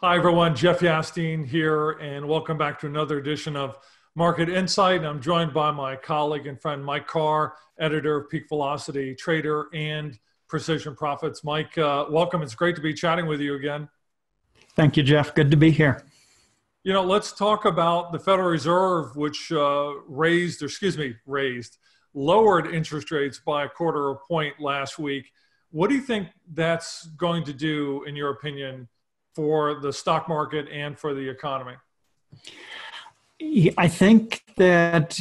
Hi, everyone. Jeff Yastine here, and welcome back to another edition of Market Insight. I'm joined by my colleague and friend Mike Carr, editor of Peak Velocity, trader, and Precision Profits. Mike, uh, welcome. It's great to be chatting with you again. Thank you, Jeff. Good to be here. You know, let's talk about the Federal Reserve, which uh, raised, or excuse me, raised, lowered interest rates by a quarter of a point last week. What do you think that's going to do, in your opinion? For the stock market and for the economy? I think that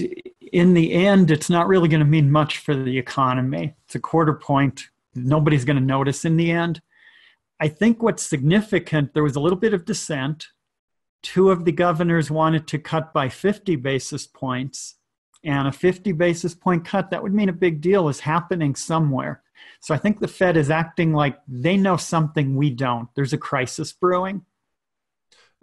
in the end, it's not really going to mean much for the economy. It's a quarter point. Nobody's going to notice in the end. I think what's significant, there was a little bit of dissent. Two of the governors wanted to cut by 50 basis points, and a 50 basis point cut, that would mean a big deal is happening somewhere. So I think the Fed is acting like they know something we don't. There's a crisis brewing.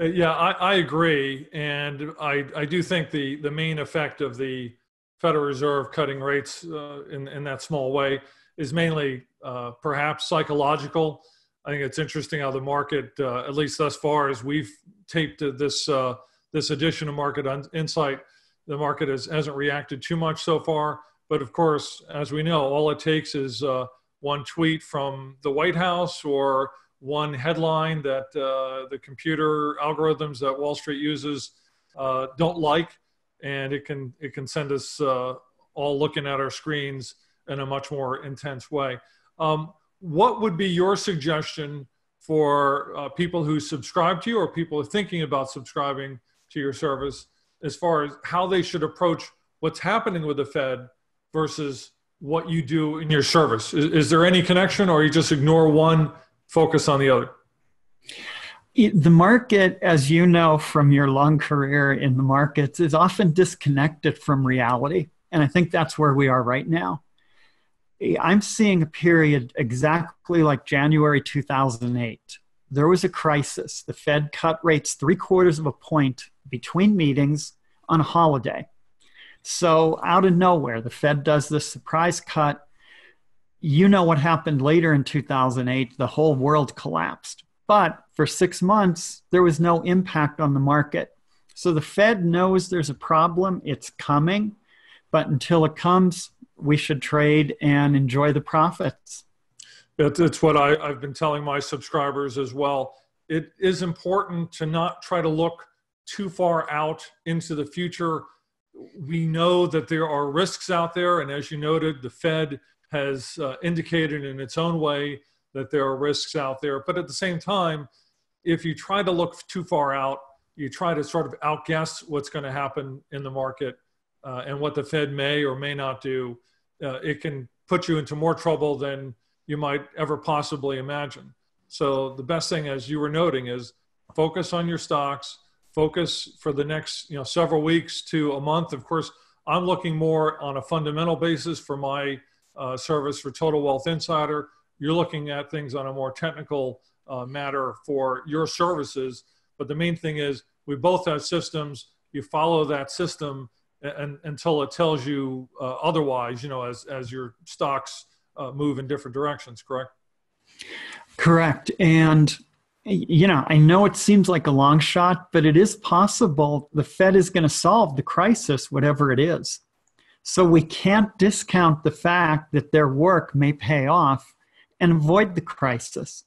Uh, yeah, I, I agree, and I I do think the the main effect of the Federal Reserve cutting rates uh, in in that small way is mainly uh, perhaps psychological. I think it's interesting how the market, uh, at least thus far, as we've taped this uh, this edition of Market Insight, the market has, hasn't reacted too much so far. But of course, as we know, all it takes is uh, one tweet from the White House or one headline that uh, the computer algorithms that Wall Street uses uh, don't like, and it can it can send us uh, all looking at our screens in a much more intense way. Um, what would be your suggestion for uh, people who subscribe to you or people thinking about subscribing to your service as far as how they should approach what's happening with the Fed versus what you do in your service? Is, is there any connection, or you just ignore one, focus on the other? The market, as you know from your long career in the markets, is often disconnected from reality. And I think that's where we are right now. I'm seeing a period exactly like January 2008. There was a crisis. The Fed cut rates three quarters of a point between meetings on a holiday. So, out of nowhere, the Fed does this surprise cut. You know what happened later in 2008? The whole world collapsed. But for six months, there was no impact on the market. So, the Fed knows there's a problem, it's coming. But until it comes, we should trade and enjoy the profits. It's what I, I've been telling my subscribers as well. It is important to not try to look too far out into the future we know that there are risks out there, and as you noted, the Fed has uh, indicated in its own way that there are risks out there. But at the same time, if you try to look too far out, you try to sort of outguess what's going to happen in the market uh, and what the Fed may or may not do. Uh, it can put you into more trouble than you might ever possibly imagine. So the best thing, as you were noting, is focus on your stocks, focus for the next you know several weeks to a month. Of course, I'm looking more on a fundamental basis for my uh, service for Total Wealth Insider. You're looking at things on a more technical uh, matter for your services. But the main thing is we both have systems. You follow that system and, until it tells you uh, otherwise. You know, as as your stocks uh, move in different directions. Correct. Correct. And you know, I know it seems like a long shot, but it is possible the Fed is going to solve the crisis, whatever it is. So we can't discount the fact that their work may pay off and avoid the crisis.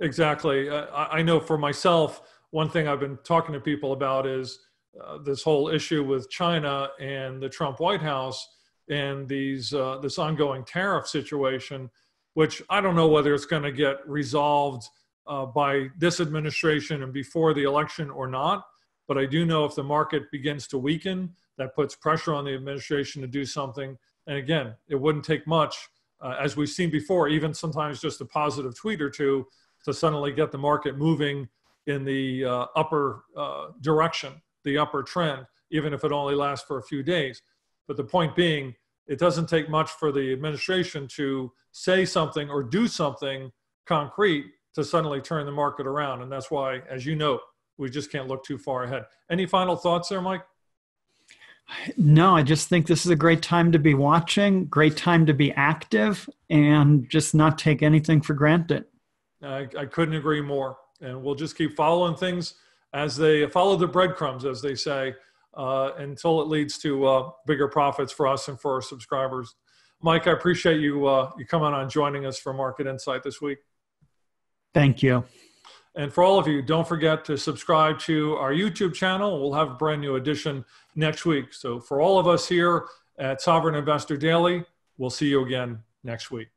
Exactly. Uh, I know for myself, one thing I've been talking to people about is uh, this whole issue with China and the Trump White House and these uh, this ongoing tariff situation, which I don't know whether it's going to get resolved uh, by this administration and before the election or not. But I do know if the market begins to weaken, that puts pressure on the administration to do something. And again, it wouldn't take much, uh, as we've seen before, even sometimes just a positive tweet or two to suddenly get the market moving in the uh, upper uh, direction, the upper trend, even if it only lasts for a few days. But the point being, it doesn't take much for the administration to say something or do something concrete to suddenly turn the market around. And that's why, as you know, we just can't look too far ahead. Any final thoughts there, Mike? No, I just think this is a great time to be watching, great time to be active, and just not take anything for granted. I, I couldn't agree more. and we'll just keep following things as they follow the breadcrumbs, as they say, uh, until it leads to uh, bigger profits for us and for our subscribers. Mike, I appreciate you uh, you coming on joining us for Market Insight this week. Thank you. And for all of you, don't forget to subscribe to our YouTube channel. We'll have a brand new edition next week. So for all of us here at Sovereign Investor Daily, we'll see you again next week.